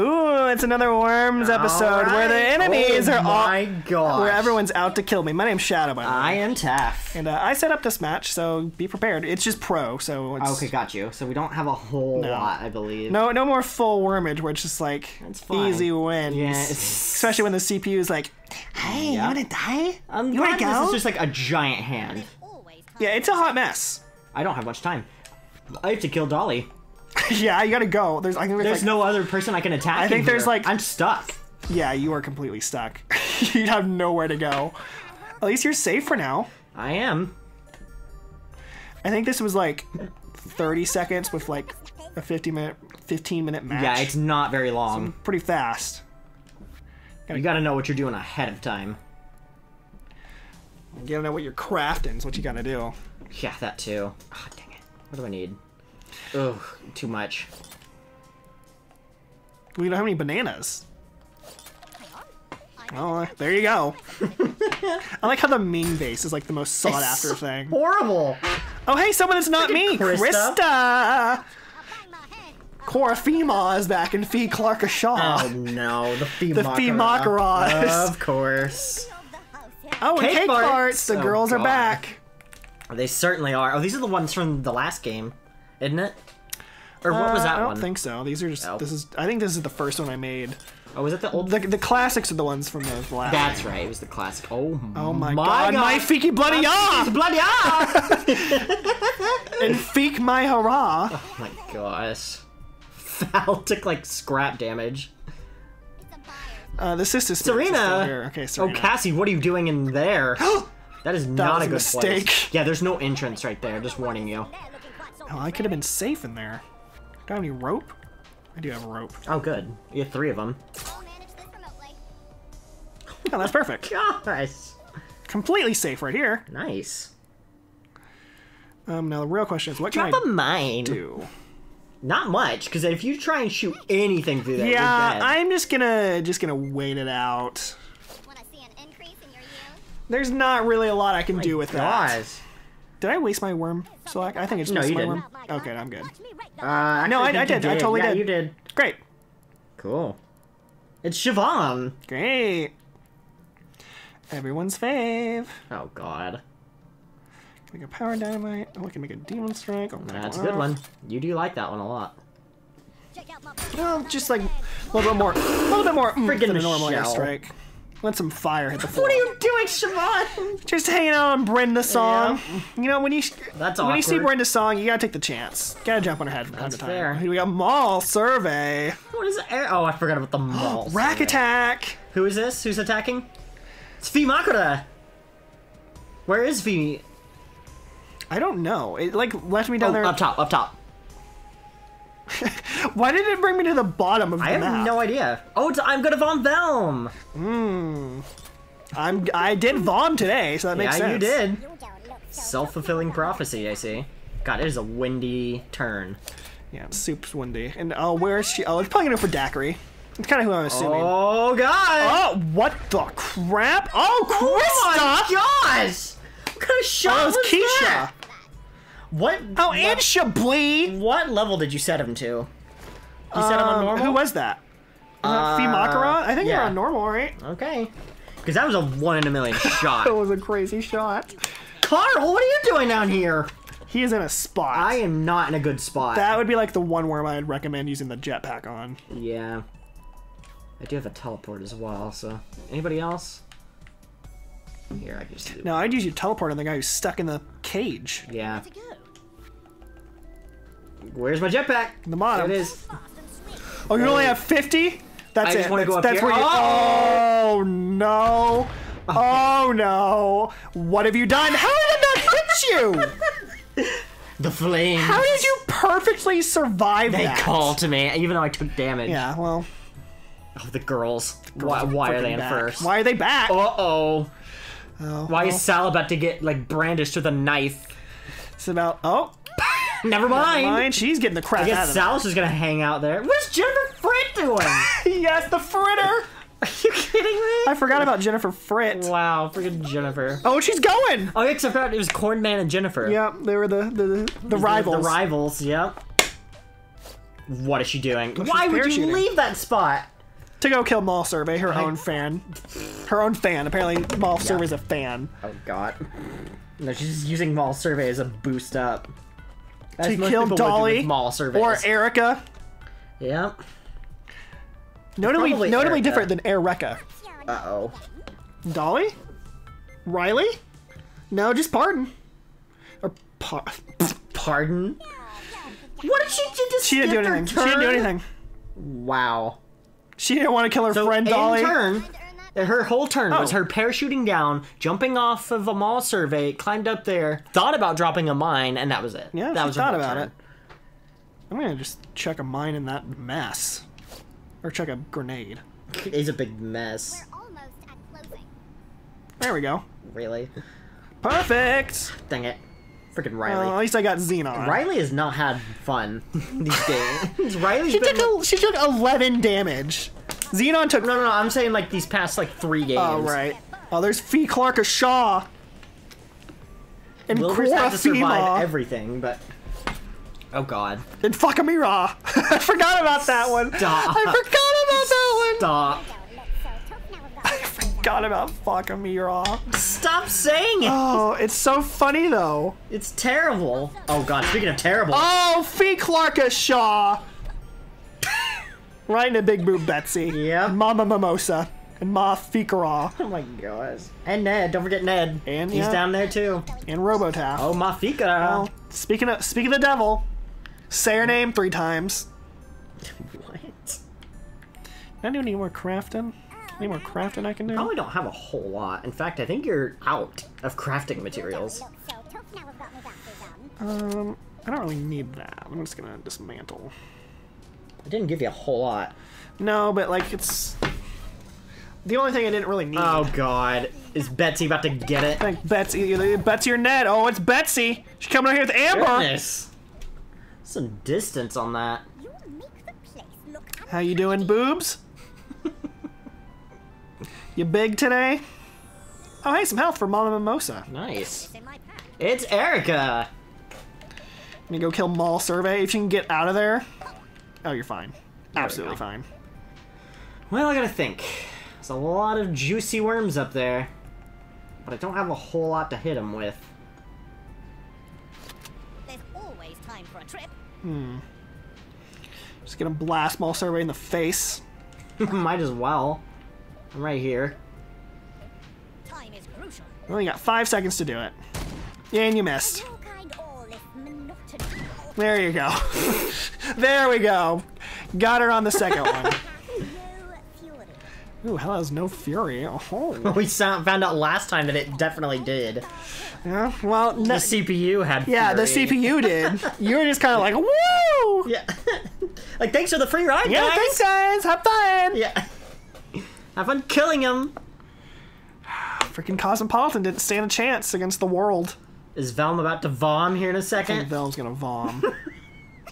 Ooh, it's another Worms episode where the enemies oh are all my God. where everyone's out to kill me. My name's Shadow, by the way. I am Taff. and uh, I set up this match, so be prepared. It's just pro, so it's Okay, got you. So we don't have a whole No. lot, I believe. no no more full wormage where it's just like It's easy wins. Yeah, especially when the CPU is like, "Hey, you wanna die? I'm you wanna go?" this is just like a giant hand. yeah, it's a hot mess. I don't have much time. I have to kill Dolly. yeah, you gotta go. There's I think there's, There's like, no other person I can attack. I in think there's, here. like- I'm stuck. yeah, you are completely stuck. you have nowhere to go. At least you're safe for now. I am. I think this was like 30 seconds with like a 50 minute, 15 minute match. Yeah, it's not very long. pretty fast. You gotta know what you're doing ahead of time. You gotta know what you're crafting. Is what you gotta do. Yeah, that too. Ah, dang it. What do I need? Ugh, too much. We don't have any bananas. Oh, uh, there you go. I like how the Ming base is like the most sought after thing. Horrible. Oh, hey, someone that's not me, Krista. Krista. Cora Fema is back in Fee Clark Shaw. Oh no, the Fee The Fee Makaras. Of course. Oh, and Cake cake farts. farts. The Oh, girls are back. They certainly are. Oh, these are the ones from the last game, isn't it? Or what was Uh, that I don't one? think so. These are just. Nope. This is. I think this is the first one I made. Oh, was it the old? The, the classics are the ones from the last. That's right. It was the classic. Oh, Oh my, god, my god. Fiki Bloody Ya! Bloody ah! and Feek my hurrah! oh my gosh. Val took like scrap damage. Uh, the sister spirits is still Serena. here. Okay, Oh, Cassie, what are you doing in there? That is not was a a good mistake. place. Yeah, there's no entrance right there. Just warning you. Oh, I could have been safe in there. Do I have any rope? I do have a rope. Oh, good. You have three of them. Oh, that's perfect. Gosh. Completely safe right here. Nice. Um, now the real question is, what can Drop a I mine. do? Not much, because if you try and shoot anything through that, Yeah, you're dead. I'm just gonna just gonna wait it out. There's not really a lot I can do with that. Gosh. Did I waste my worm select? I think it's No, just you my didn't. worm. Okay, I'm good. Uh, No, I- I think you did. I totally yeah, did. you did. Great, Cool. It's Siobhan. great. Everyone's fave. Oh, God. Make a power dynamite. Oh, I can make a demon strike. Oh, That's a good one. You do like that one a lot. Well, just like a little bit more, a little bit more Friggin' than a normal air Michelle. Strike. Let some fire hit the floor. What are you doing, Siobhan? Just hanging out on Brenda's song. You know, when you That's when you see. Brenda's song, you gotta take the chance. Gotta jump on her head from time That's to time. fair. Here we got Mall Survey. What is it? Oh, I forgot about the mall. Rack survey. Attack. Who is this? Who's attacking? It's V Makura. Where is V? I don't know. It like left me down Oh, there. up top, up top. Why did it bring me to the bottom of the map? I have no idea. Oh, I'm good at Von Velm. Hmm. I'm I did Vaughn today, so that makes Yeah, sense. you did. Self-fulfilling prophecy, I see. God, it is a windy turn. Yeah, soup's windy. And oh, where is she? Oh, it's probably gonna go for Daiquiri. It's kind of who I'm assuming. Oh God! Oh, what the crap? Oh, Oh Krista! my gosh! What kind of shot Oh, was was Keisha. that? What? Oh, and Chablis. What level did you set him to? You set him on Um, normal. Who was that? Was Uh, Fee Makara? I think yeah. you're on normal, right? Okay. Because that was a one in a million shot. That was a crazy shot. Carl, what are you doing down here? He is in a spot. I am not in a good spot. That would be like the one worm I'd recommend using the jetpack on. Yeah. I do have a teleport as well, so. Anybody else? Here, I just do No, I'd use your teleport on the guy who's stuck in the cage. Yeah. Where's my jetpack? The bottom. There it is. Oh, you only have 50? That's I it. that's, go up that's here. where you. Oh! Oh no! Oh no! What have you done? How did not hit you? The flame. How did you perfectly survive They that? call to me, even though I took damage. Yeah, well, Oh, the girls. Why, girls why are freaking they in back. first? Why are they back? Uh oh. Oh, Why well, is Sal about to get like brandished with a knife? It's about. Oh, Never mind. mine. She's getting the crap I out guess of Sal's just gonna hang out there. What's Jennifer Fritt doing? Yes, the fritter. Are you kidding me? I forgot about Jennifer Fritt. Wow, freaking Jennifer. Oh, she's going. Oh, except for it was Cornman and Jennifer. Yeah, they were the the, the The- rivals. The rivals, yep. What is she doing? she's Why would you leave that spot? To go kill Mall Survey, her own fan. Her own fan. Apparently, Mall Survey's a fan. Oh god. No, she's just using mall survey as a boost up. As To kill people do Dolly mall. Or Erica. yeah. Notably, Probably notably Erica. different than Erica. Uh oh. Dolly? Riley? No, just Pardon. Or par- Pardon? What did she do? Just She didn't do anything. She didn't do anything. Wow. She didn't want to kill her So friend in Dolly. turn, her whole turn was Oh. her parachuting down, jumping off of a mall survey, climbed up there, thought about dropping a mine, and that was it. Yeah, that she was thought about turn. it. I'm gonna just chuck a mine in that mess. Or chuck a grenade. It's a big mess. Almost at closing. There we go. Really? Perfect! Dang it. Freaking Well, Riley. at least I got Xenon. Riley has not had fun these days. Riley's She been took, a, she took 11 damage. Xenon took. No, no, no. I'm saying like these past like three games. Oh, right. Oh, there's Fee Clark of Shaw. And Wilbur's had to survive everything, but oh god, And Fuckamira. I forgot about that one. Stop. I forgot about that one. stop, So tough now we've got I forgot about Fuckamira. stop saying it. Oh, it's so funny though. It's terrible. Oh god, speaking of terrible, Oh, Fee Clark of Shaw. Right into Big Boob Betsy. Yep. And Mama Mimosa. And Ma Fikara. oh my gosh, and Ned, don't forget Ned, And, he's yeah. down there too. And Robotaf. Oh Mafika. Well, speaking of speaking of the devil, say her name three times. what? Can I do any more crafting? Any more crafting I can do? Probably don't have a whole lot. In fact, I think you're out of crafting materials. Look so tough now we've got my glasses on. Um, I don't really need that. I'm just gonna dismantle. I didn't give you a whole lot. No, but like it's the only thing I didn't really need. Oh god, is Betsy about to get it? I think Betsy, either Betsy or Ned. Oh, it's Betsy. She's coming out here with Amber. Goodness. Some distance on that. You make the place look How you doing, boobs? you big today? Oh, hey, some health for Mama Mimosa. Nice. in my pack. It's Erica. Let me go kill Mall Survey. If you can get out of there. Oh, you're fine. we Absolutely go. fine. Well, I gotta think. There's a lot of juicy worms up there. But I don't have a whole lot to hit them with. There's always time for a trip. Hmm. Just gonna blast Mall Survey in the face. Might as well. I'm right here. Time is crucial. You only got five seconds to do it. Yeah, and you missed. There you go. there we go. Got her on the second one. No fury. Ooh, hell has no fury. Oh. We sound, found out last time that it definitely did. Yeah, well, The no, CPU had yeah, the. CPU did. You were just kind of like, woo! Yeah. like, thanks for the free ride, guys. Yeah, guys! thanks, guys. Have fun. Yeah. Have fun killing him. Freaking Cosmopolitan didn't stand a chance against the world. Is Velm about to vom here in a I think second? Velm's gonna vom.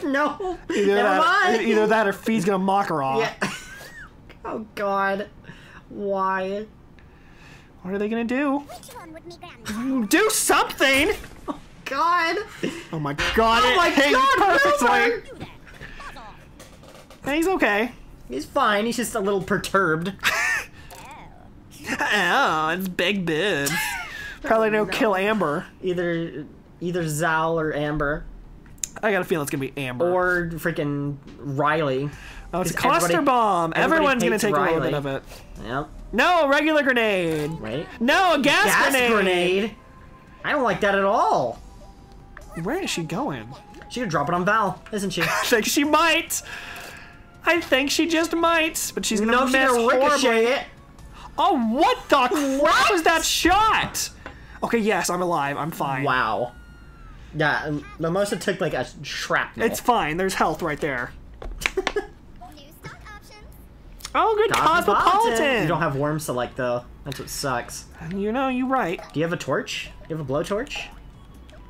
No. Either Never that, mind. either that or Fee's gonna mock her off. Yeah. oh god. Why? What are they gonna do? Which one would me grand? Do something! Oh God. Oh my god, Oh my God, perfectly. Wilbur! You then. Buzz off. Yeah, he's okay. He's fine. He's just a little perturbed. Oh, it's big bibs. Probably no kill Amber. Either either Zal or Amber I got a feeling it's gonna be Amber. or freaking Riley. oh, it's a cluster bomb. Everyone's gonna take a little bit of it. Yep. No, regular grenade. Right. No, a gas, Gas grenade. grenade. I don't like that at all. Where is she going? She could drop it on Val, isn't she? I think she might. I think she just might, but she's gonna no, she's gonna horribly. it. Oh, what the crap was that shot? Okay, yes, I'm alive. I'm fine. Wow. Yeah, and Mimosa took like a shrapnel. It's fine. There's health right there. New stock. Oh, good cosmopolitan. You don't have worms to like though. That's what sucks. You know, you're right. Do you have a torch? Do you have a blowtorch?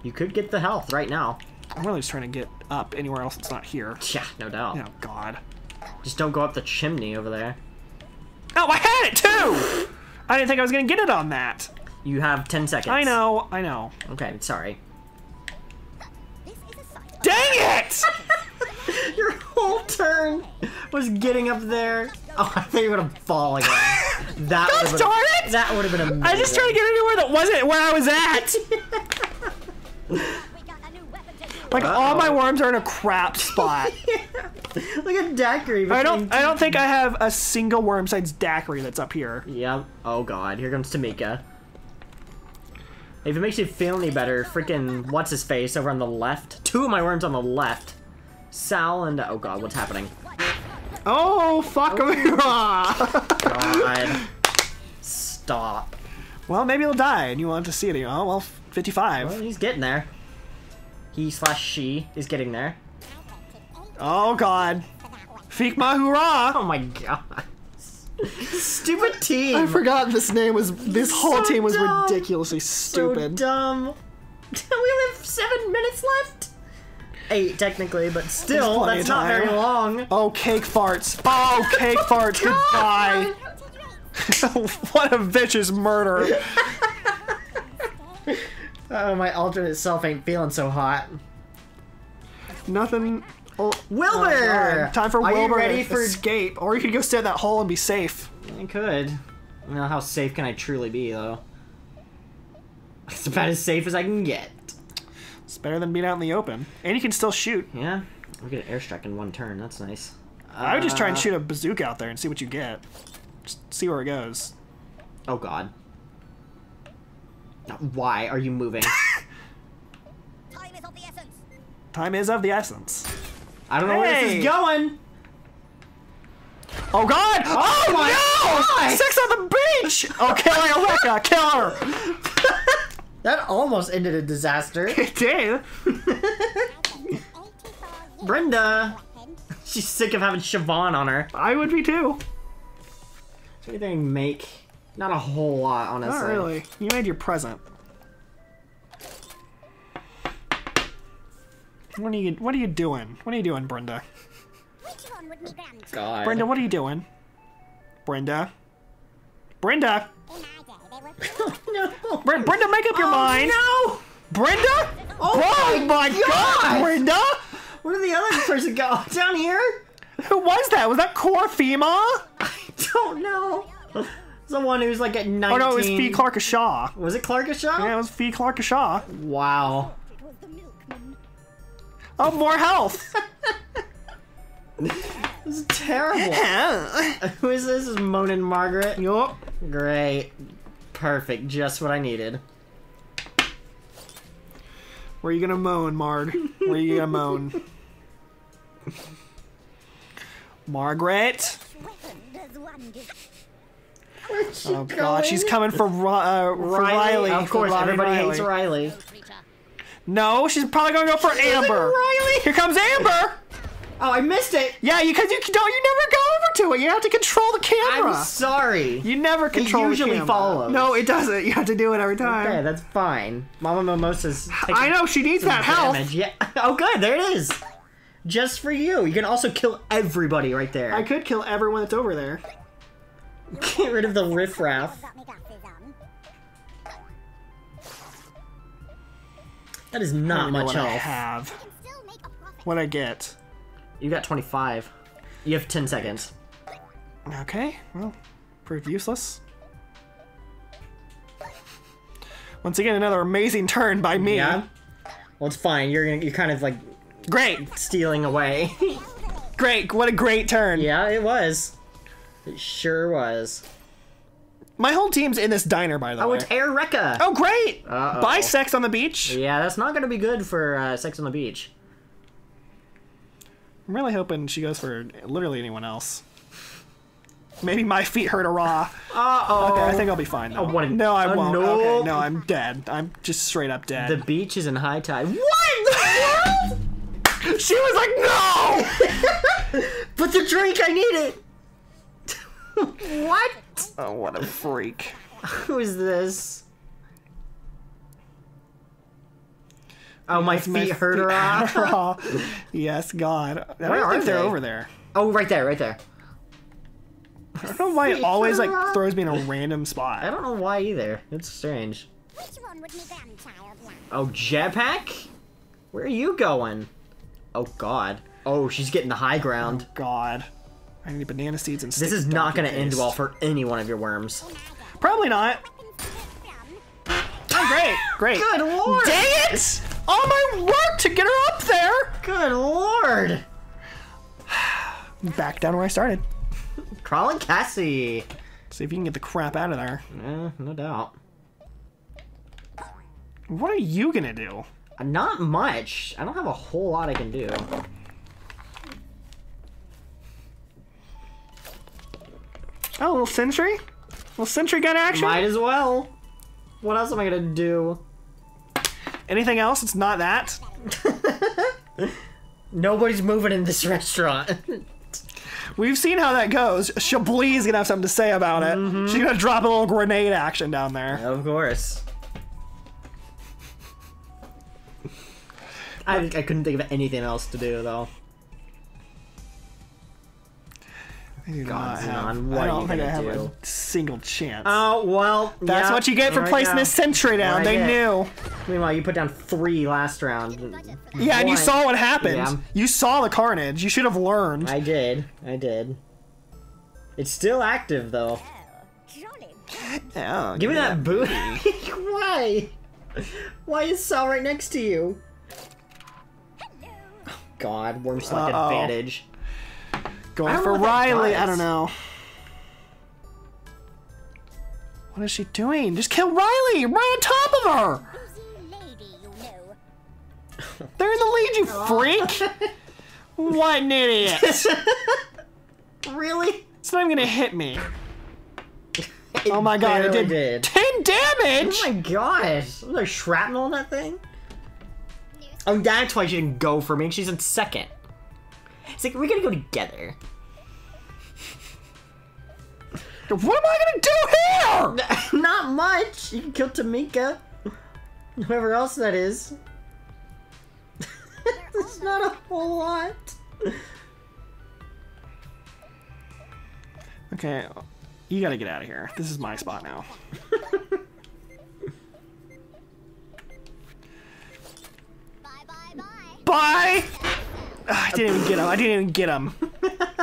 You could get the health right now. I'm really just trying to get up anywhere else that's not here. Yeah, no doubt. Oh God. Just don't go up the chimney over there. Oh, I had it too. I didn't think I was gonna get it on that. You have 10 seconds. I know. I know. Okay, sorry. This is a sight. Dang it! Your whole turn was getting up there. Oh, I thought you were gonna fall again. That would've been, darn it! That would have been amazing. I just tried to get anywhere that wasn't where I was at. We got a new weapon to use. Like all my worms are in a crap spot. Look at Daiquiri. I don't. I don't think I have a single worm size daiquiri that's up here. Yep. Oh god, here comes Tamika. If it makes you feel any better, freaking what's his face over on the left? Two of my worms on the left. Sal and oh god, what's happening? Oh fuck! Oh. Me. God. Stop. well, maybe he'll die, and you want to see it. Oh well, fifty-five. Well, he's getting there. He slash she is getting there. Oh god. Fikma hurrah! Oh my god. Stupid team. I forgot this name was. This whole So team was dumb. ridiculously so stupid. dumb. we only have seven minutes left. Eight technically, but still, that's not very long. oh, cake farts. Oh, cake farts. Goodbye. what a vicious murder. Oh, my alternate self ain't feeling so hot. Nothing. Oh, Wilbur! God. Time for Are you Wilbur ready to for- escape, or you could go sit in that hole and be safe. I could. Well, how safe can I truly be, though? It's about as safe as I can get. It's better than being out in the open, and you can still shoot. Yeah, we get an airstrike in one turn. That's nice. I would just try and Uh, shoot a bazooka out there and see what you get. Just see where it goes. Oh God. Why are you moving? Time is of the essence. Time is of the essence. I don't know where this is going. Oh God! Oh, oh my no! God! Sex on the beach! Oh, kill Rebecca! Kill her! That almost ended a disaster. It did. Brenda! She's sick of having Siobhan on her. I would be too. So anything make? Not a whole lot, honestly. Not really. You made your present. What are you? What are you doing? What are you doing, Brenda? Which one would me grandchild? God. Brenda, what are you doing? Brenda. Brenda. Day, no. Bre- Brenda, make up your Oh, mind. No! Brenda. Oh, oh my God, God! Brenda. Where did the other person go? Down here? Who was that? Was that Core FEMA? I don't know. It's the one who's like at 19. Oh no, it was Fee Clark Shaw. Was it Clark Shaw? Yeah, it was Fee Clark Shaw. Wow. Oh, more health. This is terrible. Who is this? Is Moanin' Margaret. yup. Great. Perfect. Just what I needed. Where are you gonna moan, Marg? Where are you gonna moan? Margaret. Weapon does. Where's she Oh god, she's coming for, uh, for Riley. Of course, everybody Riley. hates Riley. Creature. No, she's probably gonna go for Amber. Riley! Here comes Amber. Oh, I missed it. Yeah, because you don't. You never go over to it. You have to control the camera. I'm sorry. you never control usually the camera. follows. No, it doesn't. You have to do it every time. Okay, that's fine. Mama Mimosa's. I know she needs some that health. damage. Yeah. Oh, good. There it is. Just for you. You can also kill everybody right there. I could kill everyone that's over there. Get rid of the riffraff. That is not don't much what I have. Can still make a profit. What I get. You got 25. You have 10 seconds. Okay, well, proved useless. Once again, another amazing turn by me. Yeah. Well, it's fine. You're gonna, you're kind of like Great, stealing away. great, what a great turn. yeah, it was. It sure was. My whole team's in this diner, by the Oh, way. Oh, it's Air Rekka. oh, great! Uh-oh. Buy sex on the beach. Yeah, that's not gonna be good for uh, Sex on the Beach. I'm really hoping she goes for literally anyone else. Maybe my feet hurt a raw. Uh oh. Okay, I think I'll be fine. Though. Oh, what no, I won't. no. Okay, no, I'm dead. I'm just straight up dead. The beach is in high tide. What the she was like, no! But the drink, I need it. what? oh, what a freak. Who is this? Oh, my My feet hurt her off. raw. yes, God. I Where don't are think they're over there. Oh, right there, right there. I don't know why it always like throws me in a random spot. I don't know why either. It's strange. Which one would me grandchild like? Oh, jetpack? Where are you going? Oh God. Oh, she's getting the high ground. Oh, God. I need banana seeds and This is not going to end well for any one of your worms. Probably not. Oh, great. Great. Good lord! Dang it! All my work to get her up there! Good lord! Back down where I started. Crawling Cassie. See if you can get the crap out of there. Eh, no doubt. What are you gonna do? Not much. I don't have a whole lot I can do. Oh, a little sentry? A little sentry gun action? Might as well. What else am I gonna do? Anything else? It's not that. Nobody's moving in this restaurant. We've seen how that goes. Chablis is gonna have something to say about it. Mm-hmm. She's gonna drop a little grenade action down there. of course. I, I couldn't think of anything else to do though. I do God, not have. What I don't you think I have do? a single chance. Oh well. That's yeah, what you get for there placing go. this sentry down. Right, they yeah. knew. Meanwhile, you put down three last round. Yeah, and you saw what happened. Yeah. You saw the carnage. You should have learned. I did. I did. It's still active though. Jolly. Oh, Give me that boot. Why? Why is Sal right next to you? God, worm select Uh-oh. advantage. Going for know what that Riley. I don't know. What is she doing? Just kill Riley right on top of her. Busy lady, you know. They're in the lead, you freak. what an idiot. Really? It's not even gonna hit me. It Oh my god, it barely did, 10 damage! Oh my gosh! Was there shrapnel in that thing? Oh, that's why she didn't go for me. She's in second. It's like, we're gonna go together. What am I gonna do here? Not much! You can kill Tamika. Whoever else that is. It's not a whole lot. Okay, you gotta get out of here. This is my spot now. Bye bye bye. Bye! Ah, I didn't even get him. I didn't even get him.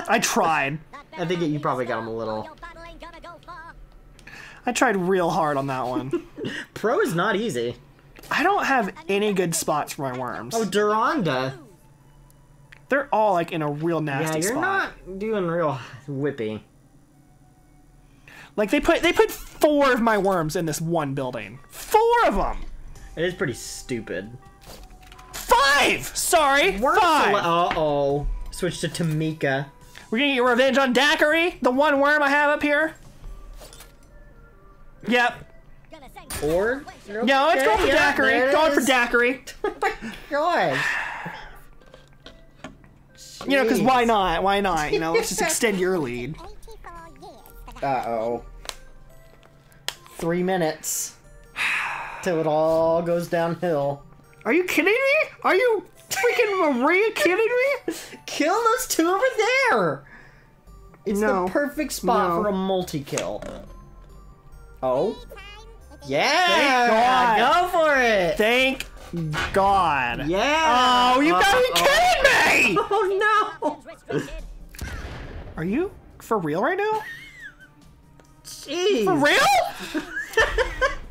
I tried. I think you probably got him a little. Your battle ain't gonna go far. I tried real hard on that one. Pro is not easy. I don't have any good spots for my worms. Oh, Duranda. They're all like in a real nasty. Yeah, you're spot. not doing real whippy. Like they put they put four of my worms in this one building. Four of them. It is pretty stupid. Five. Sorry, five. Uh oh. Switch to Tamika. We're gonna get revenge on Daiquiri, the one worm I have up here. Yep. Or. Yeah, let's go for Yeah, Daiquiri. there it Going for. Daiquiri. Gosh. You know, because why not? Why not? You know, let's just extend your lead. 84 years for that. Uh oh. Three minutes. Till it all goes downhill. Are you kidding me? Are you freaking Maria kidding me? Kill those two over there! It's No. the perfect spot No. for a multi kill. Oh? Time. Yeah! God. Go for it! Thank God. Yeah! Oh, you gotta be Uh-oh. kidding me! Oh no! Are you for real right now? Jeez! For real?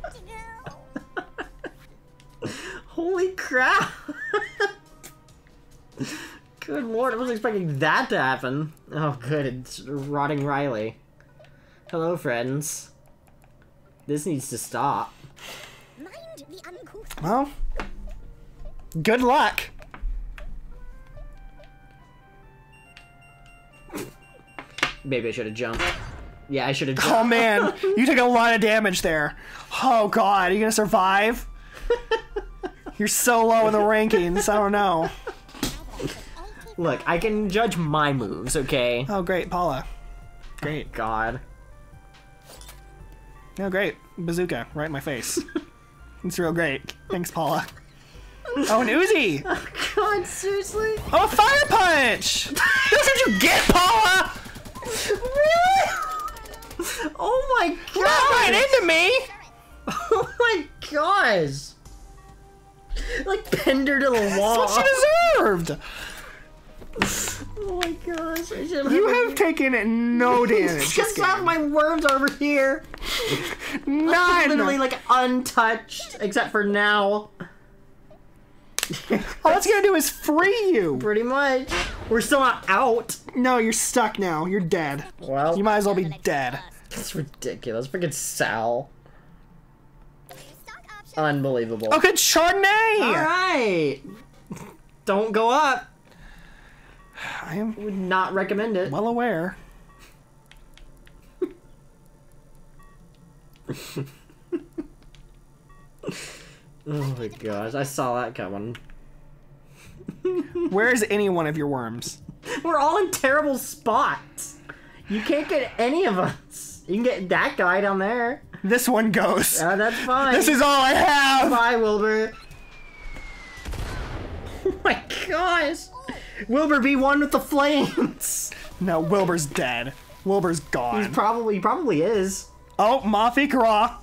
Holy crap! good lord, I wasn't expecting that to happen. Oh, good, it's rotting Riley. Hello, friends. This needs to stop. Mind the. Well, good luck. Maybe I should have jumped. Yeah, I should have Oh jumped. man, you took a lot of damage there. Oh god, are you gonna survive? You're so low in the rankings, I don't know. Look, I can judge my moves, okay? Oh great, Paula. Great. God. No, great. Bazooka, right in my face. it's real great. Thanks, Paula. Oh, an Uzi! Oh, God, seriously? Oh, a fire punch! That's what you get, Paula! Really? Oh my God! Not right into me! Oh my gosh! Like pinned her to the That's wall. what she deserved! Oh my gosh. I should You have taken no damage. Just have my worms over here. None. Literally like untouched, except for now. All it's gonna do is free you. Pretty much. We're still not out. No, you're stuck now. You're dead. Well, You might as well be dead. That's ridiculous. Freaking Sal. Stock option. Unbelievable. Oh, good Chardonnay. All right. Don't go up. I am Would not recommend it. well aware. Oh my gosh, I saw that coming. Where is any one of your worms? We're all in terrible spots. You can't get any of us. You can get that guy down there. This one goes. Uh, that's fine. This is all I have. Bye, Wilbur. Oh my gosh. Wilbur be one with the flames. No, Wilbur's dead. Wilbur's He's gone. He's probably, he probably is. oh, Mafi Kara.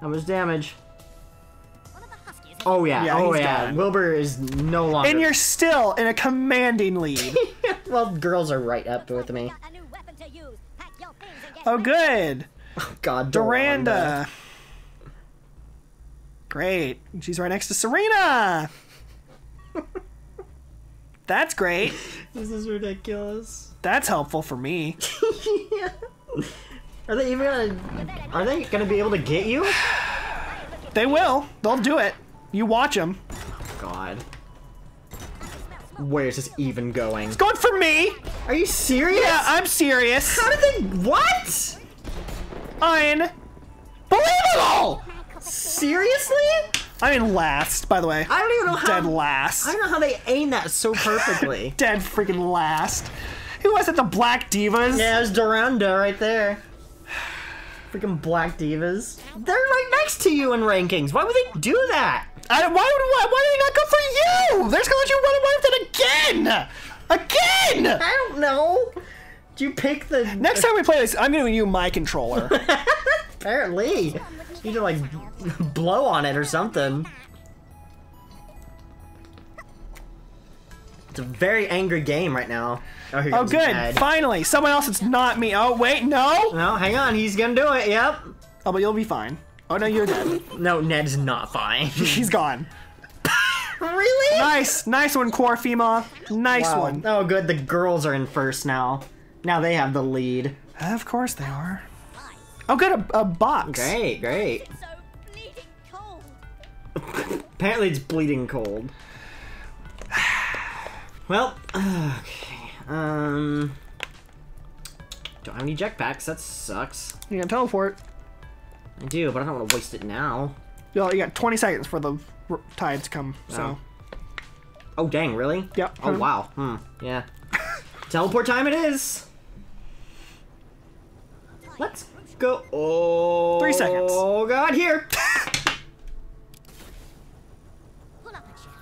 How much damage? One of the Huskies. Oh yeah, Yeah, oh he's yeah. gone. Wilbur is no longer. And you're still in a commanding lead. well, girls are right up with me. Oh a new weapon to use. Pack your things and get Oh, God, Duranda. Great. She's right next to Serena. That's great. This is ridiculous. That's helpful for me. Are they even gonna? Are they gonna be able to get you? They will. They'll do it. You watch them. God. Where is this even going? It's going for me. Are you serious? Yeah, I'm serious. How did they? What? Unbelievable. Seriously? I'm in last, by the way. I don't even know how. Dead last. I don't know how they aim that so perfectly. Dead freaking last. Who was it? The Black Divas? yeah, there's Duranda right there. Freaking Black Divas. They're right next to you in rankings. Why would they do that? I, why, would, why, why did he not go for you? They're just gonna let you run away with it again! Again! I don't know. Do you pick the Next time we play this, I'm giving you my controller. Apparently. You need to like blow on it or something. It's a very angry game right now. Oh, here oh, good. Finally, someone else. It's not me. Oh, wait, no. No, hang on. He's gonna do it. Yep. Oh, but you'll be fine. Oh no, you're dead. No, Ned's not fine. He's gone. really? Nice, nice one, Corfima. Nice Wow. one. Oh, good. The girls are in first now. Now they have the lead. Of course they are. Oh, good, a, a box. Great, great. So bleeding cold. Apparently it's bleeding cold. Well, okay. Um. Don't have any jetpacks. That sucks. You can teleport. I do, but I don't want to waste it now. Yo, you got 20 seconds for the r- to come. So, Oh, dang, really? Yep. Oh, wow. Hmm, yeah. Teleport time it is! Let's go. Oh. Three seconds. Oh, God, here! Pull up a chair.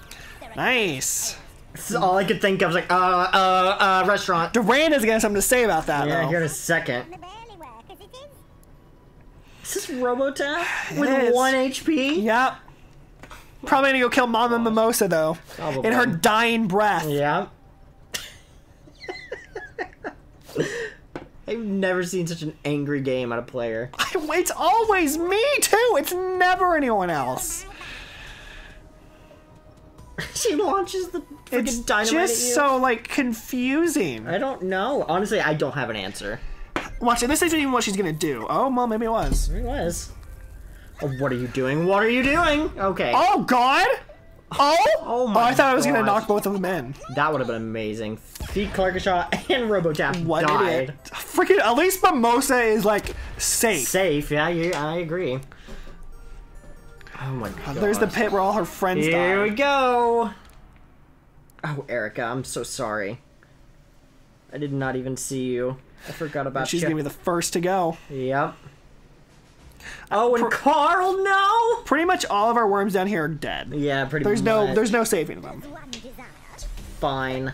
There are nice. This is all I could think of. Was like, uh, uh, uh, restaurant. Duranda's got something to say about that. Yeah, though. here in a second. the barely work as it is. Is this Robotap? With is. 1 HP? Yep. Probably gonna go kill Mama Mimosa though, Probably. in her dying breath. Yeah. Never seen such an angry game at a player. It's always me too. It's never anyone else. she launches the freaking It's dynamite just at you. so like confusing. I don't know. Honestly, I don't have an answer. Watch it. This isn't even what she's gonna do. Oh, well, maybe it was. It was. Oh, what are you doing? What are you doing? Okay. Oh God. Oh. Oh, oh my I thought I was gonna knock both of them in. That would have been amazing. Feet Clarkashaw and Robotap What died. idiot. Freaking. At least Mimosa is like safe. Safe, yeah, you, I agree. Oh my god. There's the pit where all her friends Here we go. Oh, Erica, I'm so sorry. I did not even see you. I forgot about She's you. She's gonna be the first to go. Yep. Oh, and Carl, no. Pretty much all of our worms down here are dead. Yeah, pretty. Much. There's much. no. There's no saving them. Fine.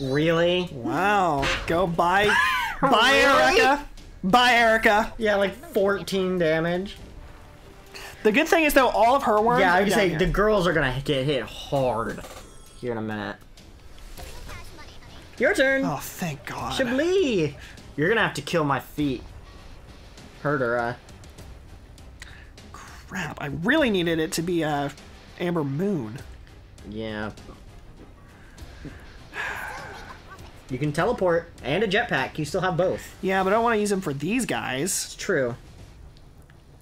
Really? Wow. Go buy. buy Really? Erica. Bye, Erica. Yeah, like 14 damage. The good thing is though, all of her worms. Yeah, I would say here. the girls are gonna get hit hard here in a minute. Your turn. Oh, thank God. Chablis! You're gonna have to kill my feet. Hurt her, uh. Crap! I really needed it to be uh, Amber Moon. Yeah. You can teleport and a jetpack. You still have both. Yeah, but I don't want to use them for these guys. It's true.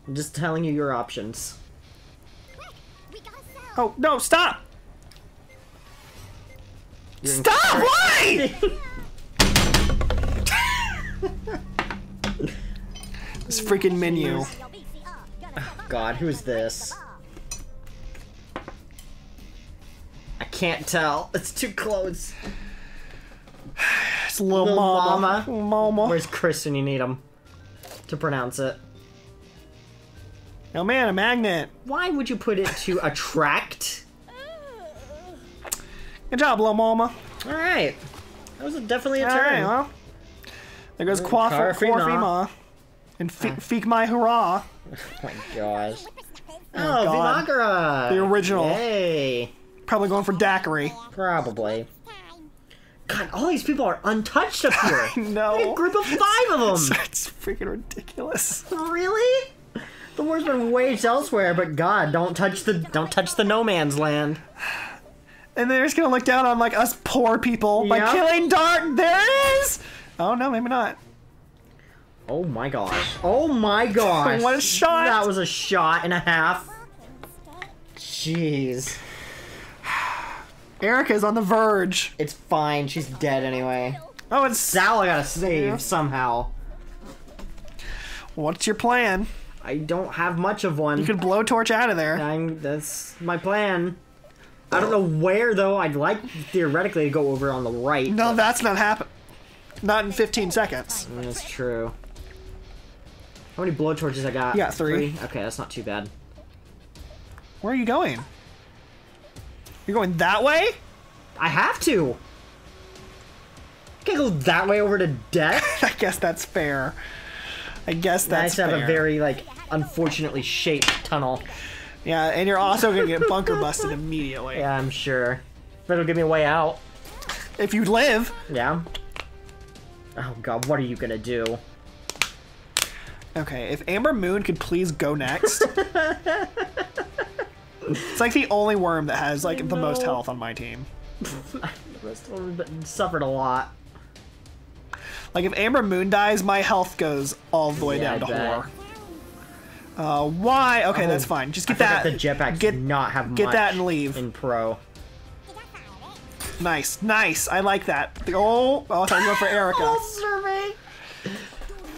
I'm just telling you your options. Cell. Oh no! Stop! You're Stop! Why? this freaking menu. Your VCR gonna survive God, who is this? I can't tell. It's too close. It's little, Little mama. mama. Mama. Where's Chris when you need him to pronounce it? Oh man, a magnet. Why would you put it to attract? Good job, little mama. All right, that was definitely a All right, turn. well. There goes Quaff Carfina. Quaffima. And Fe- Feek My Hurrah. Oh my gosh. Oh, God. Vinagara! The original. Hey. Probably going for Daiquiri. Probably. God, all these people are untouched up here. No. A group of five of them. It's freaking ridiculous. really? The war's been waged elsewhere, but God, don't touch the don't touch the no man's land. And they're just gonna look down on like us poor people by killing Dark. There it is. Oh no, maybe not. Oh my gosh. Oh my gosh. What a shot. That was a shot and a half. Jeez. Erica's on the verge. It's fine. She's dead anyway. Oh, it's Sal I gotta save Yeah. somehow. what's your plan? I don't have much of one. You could blowtorch out of there. I'm, that's my plan. I don't know where though. I'd like theoretically to go over on the right. No, that's not happen. Not in 15 seconds. Mm, that's true. How many blowtorches I got? Yeah, got three. Okay, that's not too bad. Where are you going? You're going that way? I have to. Can't go that way over to death. I guess that's fair. I guess that's nice to have a very like unfortunately shaped tunnel. Yeah, and you're also gonna get bunker busted immediately. Yeah, I'm sure. But it'll give me a way out. If you live. Yeah. Oh god, what are you gonna do? Okay, if Amber Moon could please go next. it's like the only worm that has like the most health on my team. The rest of them suffered a lot. Like if Amber Moon dies, my health goes all the way Yeah, down to whore. Uh, why? Okay, Oh, that's fine. Just get that. the jetpacks get not have get that and leave. in pro. Nice, nice. I like that. Oh, oh I thought you were for Erica. survey.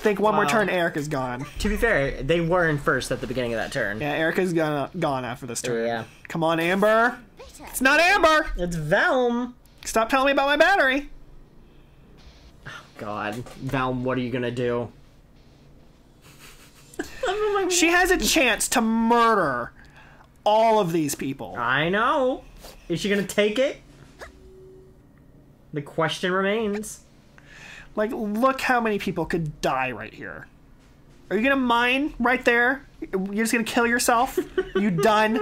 Think one more Wow. turn, Erica's gone. To be fair, they were in first at the beginning of that turn. Yeah, Erica's gone gone after this turn. Yeah. Come on, Amber. It's not Amber. It's Velm. Stop telling me about my battery. Oh god, Velm, what are you gonna do? She has a chance to murder all of these people. I know. Is she gonna take it? The question remains. Like, look how many people could die right here. Are you gonna mine right there? You're just gonna kill yourself? you done?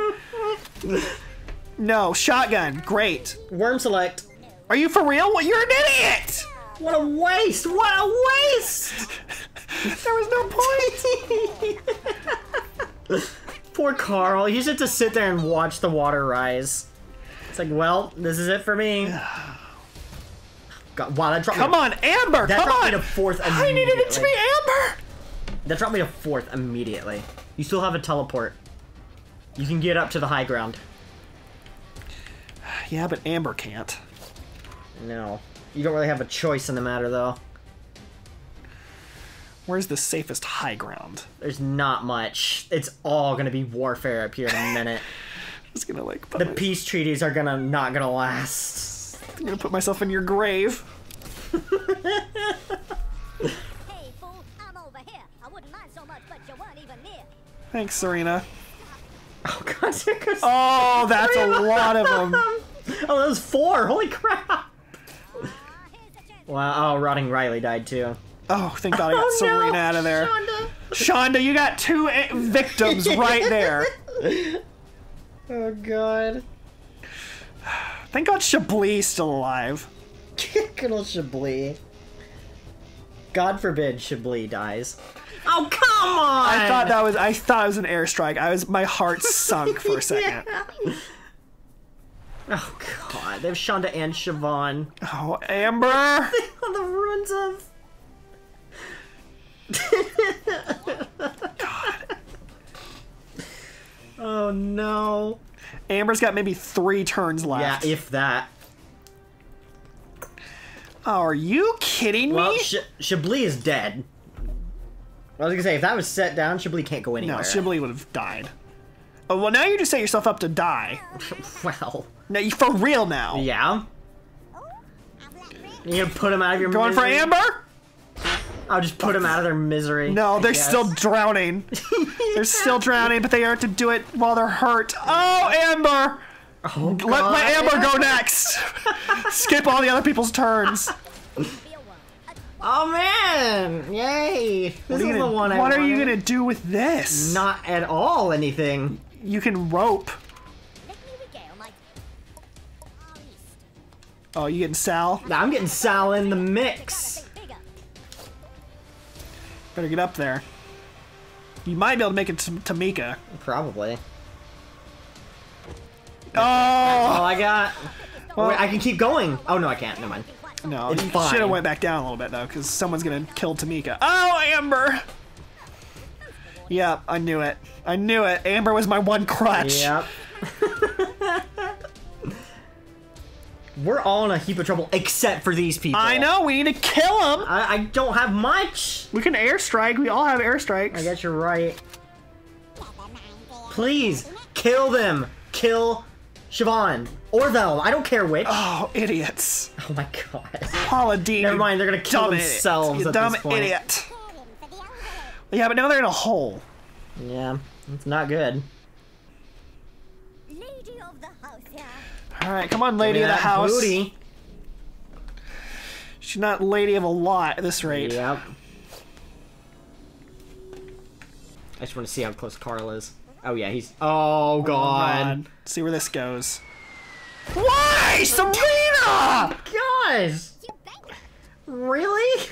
No, shotgun. Great. Worm select. Are you for real? What? You're an idiot. What a waste! What a waste! There was no point. Poor Carl. He just to sit there and watch the water rise. It's like, well, this is it for me. God, wow, that dropped Come me. on, Amber. That come dropped on. me to fourth I needed it to be. Amber. That dropped me to fourth immediately. You still have a teleport. You can get up to the high ground. Yeah, but Amber can't. No. You don't really have a choice in the matter, though. Where's the safest high ground? There's not much. It's all gonna be warfare up here in a minute. Just gonna like the my- peace treaties are gonna not gonna last. I'm gonna put myself in your grave. Hey, fool, I'm over here. I wouldn't mind so much, but you weren't even near. Thanks, Serena. Oh god. Oh, that's a lot of them. Oh, that was four. Holy crap! Here's the chance. Wow. Oh, Rotting Riley died too. Oh, thank God I got Oh, Serena no, out of there. Shonda. Shonda, you got two eh, victims right there. Oh god. Thank God Chablis still alive. Good old Chablis. God forbid Chablis dies. Oh come on! I thought that was I thought it was an airstrike. I was my heart sunk for a second. Yeah. Oh god, they have Shonda and Siobhan Oh, Amber. on the ruins of. god. Oh no. Amber's got maybe three turns left. Yeah, if that. Are you kidding Well, me? Sh- Chablis is dead. I was gonna say, if that was set down, Chablis can't go anywhere. no, Chablis would have died. Oh, well, now you just set yourself up to die. well, No, you for real now. yeah. You gonna put him out of your Going for? Amber? I'll just put them out of their misery. No, they're still drowning. They're still drowning, but they are to do it while they're hurt. Oh, Amber! Oh, Let, God. Amber go next. Skip all the other people's turns. Oh man! Yay! This What are is you gonna, one I what are you gonna do with this? Not at all anything. You can rope. Let me regale my. Our east. Oh, you getting Sal? I'm getting Sal in the mix. Think bigger. Better get up there. You might be able to make it to Tamika. Probably. Oh Oh, I got. Well- Wait, I can keep going. Oh no, I can't. Never mind. no! It's you fine. should have went back down a little bit though, because someone's gonna kill Tamika. Oh, Amber! Yep, I knew it. I knew it. Amber was my one crutch. Yep. We're all in a heap of trouble except for these people. I know. We need to kill them. I, I don't have much. We can airstrike. We all have airstrikes. I guess you're right. Please kill them. Kill Siobhan or Vel. I don't care which. Oh, idiots! Oh my god. Paula Dean. Never mind, they're gonna kill dumb idiot. themselves You dumb idiot. Call him for the envelope. Yeah, but now they're in a hole. Yeah, it's not good. All right, come on, lady of the house. Booty. She's not lady of a lot at this rate. Yep. I just want to see how close Carl is. Oh yeah, he's. Oh, oh god. God. See where this goes. Why, Sabrina? Gosh. You bang Really?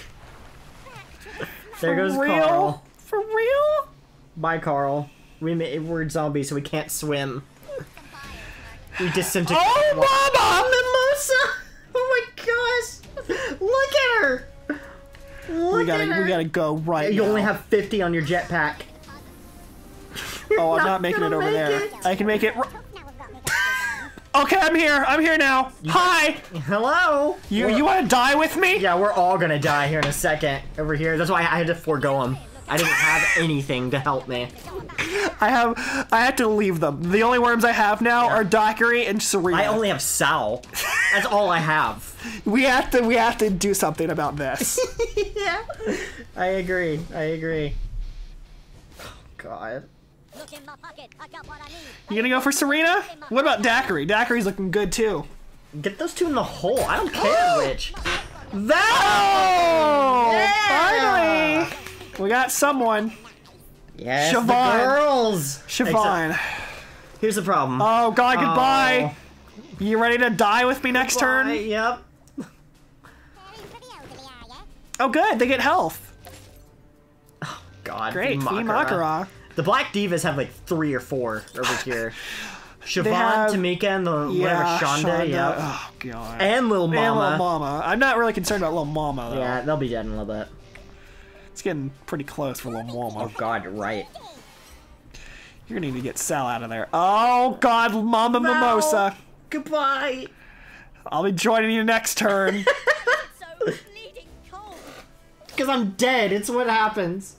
There goes For real? Carl. For real? Bye, Carl. We ma- we're zombies, so we can't swim. We disintegrate. Oh, Mama! Mimosa! Oh my gosh! Look at her! Look We gotta, at her! we gotta go right You now. only have 50 on your jetpack. Oh, I'm not not making it over make there. it. I can make it. r- Now we've got me back Okay, I'm here. I'm here now. Hi. Hello? You We're- you want to die with me? Yeah, we're all gonna die here in a second. Over here. That's why I had to forego him. I didn't have anything to help me. I have. I had to leave them. The only worms I have now are Daiquiri and Serena. I only have Sal. That's all I have. We have to. We have to do something about this. yeah. I agree. I agree. Oh, God. Look in my pocket. I got what I need. You gonna go for Serena? What about Daiquiri? Daiquiri's looking good too. Get those two in the hole. I don't care which. Oh! Yeah! Finally, we got someone. Yes, Siobhan. the girls. Siobhan. Except- here's the problem. Oh God, oh. goodbye. Oh. You ready to die with me next Bye, turn? Yep. Caring for the elderly, are ya? Oh, good. They get health. Oh god. Great. Makara. Makara. The Black Divas have like three or four over here. Siobhan, have- Tamika, and the Yeah, whatever Shonda, yeah. Oh God. And Lil And Mama. Lil Mama. I'm not really concerned about Lil Mama though. Yeah, they'll be dead in a little bit. It's getting pretty close for Lil Mama. Oh God, you're right. You're gonna need to get Sal out of there. Oh God, Mama Mimosa. Goodbye. I'll be joining you next turn. So bleeding cold. Because I'm dead. It's what happens.